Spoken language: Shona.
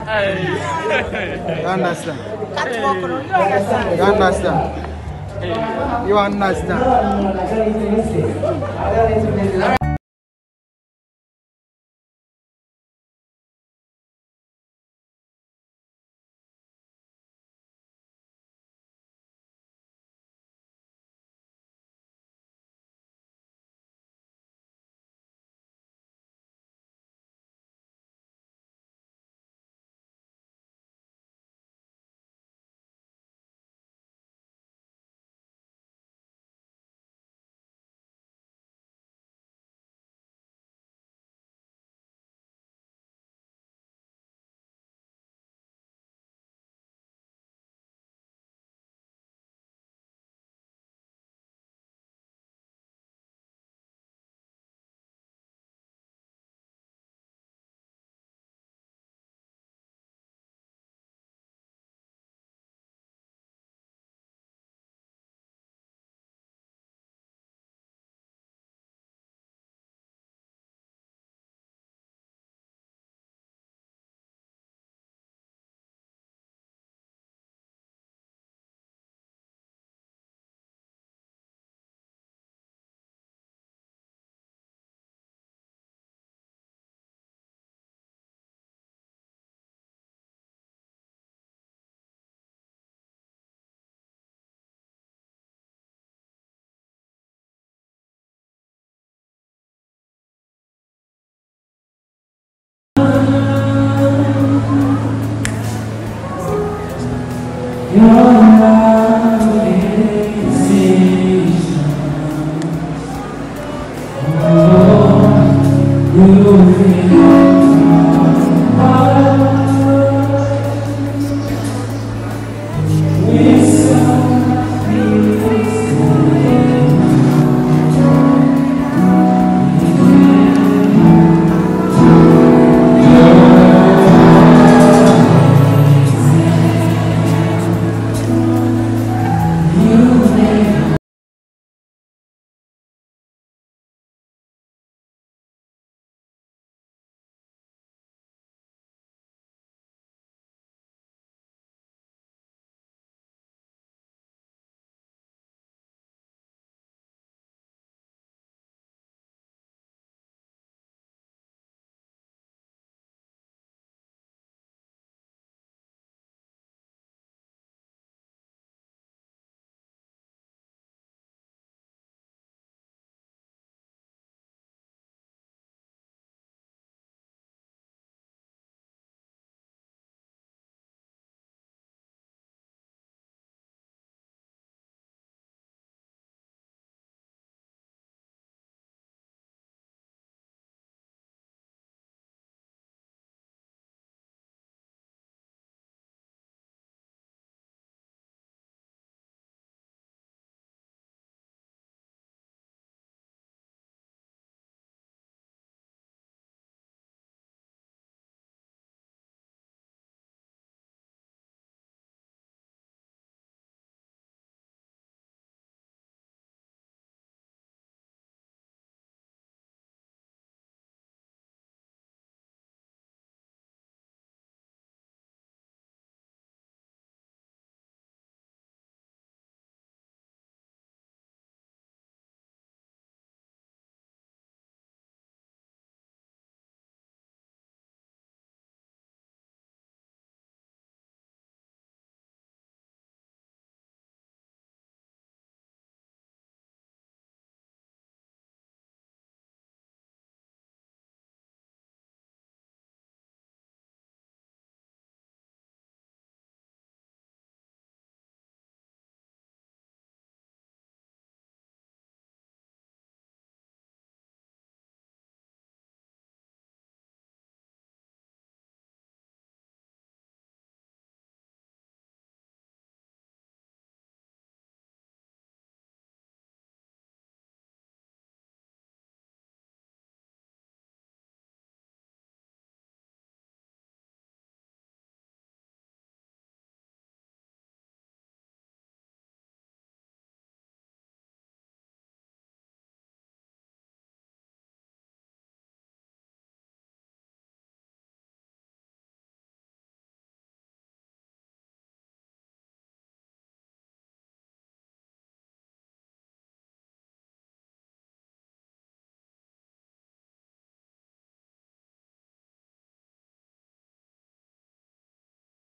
You understand? You understand? Allah